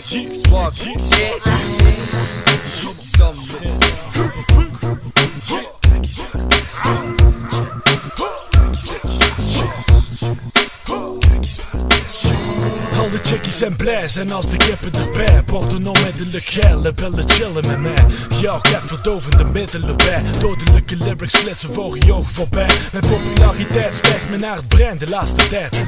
check this walk, bitch. Alle chickies zijn blij zijn als de kippen erbij Worden onmiddellijk geil, willen chillen met mij. Ja, ik heb verdovende middelen bij. Dodelijke lyrics flitsen voor je oog voorbij. Mijn populariteit stijgt me naar het brein de laatste tijd.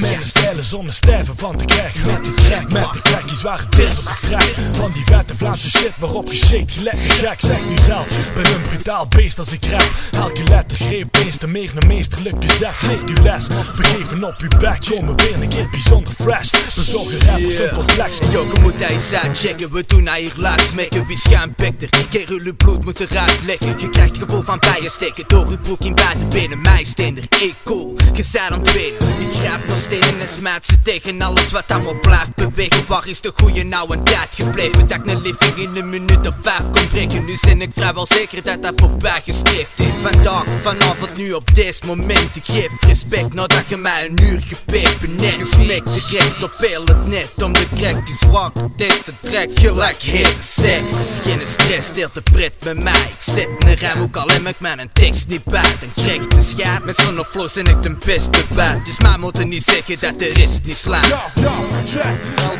Mijn stijl is om stijven van te krijgen. Met de crack, met de crackies waar het is de track. Van die vette Vlaamse shit waarop je shake gelijk gek Zeg nu zelf, ben een brutaal beest als ik rap. Elke letter greep eens te meer naar meesterlijke zet. Leert uw les, we geven op uw back. Komen weer een keer bijzonder fresh Bezorgen rappers een complex. Yo, moet hij eens uitchecken, we doen hij hier laat smekken Wie schuimpekt er, kerel uw bloed moet eruit lekken. Je krijgt gevoel van bijensteken door uw broek in buiten binnen Mij stender, ik cool, zei dan tweede Ik grijp nog stenen en smijt ze tegen alles wat allemaal blijft bewegen Waar is de goeie nou een tijd gebleven? Dat ik een living in een minuut of vijf kon breken. Nu ben ik vrijwel zeker dat dat voorbij gestreefd is. Vandaag, vanavond, nu op deze moment. Ik geef respect nadat je mij een uur gepepen net Smek direct op heel het net om de crack is wak Deze tracks gelijk hete seks Geen stress, deelt de pret met mij Ik zet een rijm ook al heb ik mijn tekst niet bij Dan krijg ik de scheid met zo'n flow ik de beste bij Dus mij moeten niet zeggen dat de rest niet slaat Ja, ja, check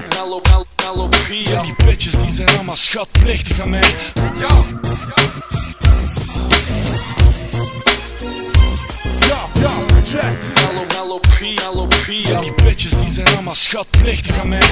Mellow, mellow, mellow die bitches die zijn allemaal schatplichtig aan mij Ja, schatplichtig aan mij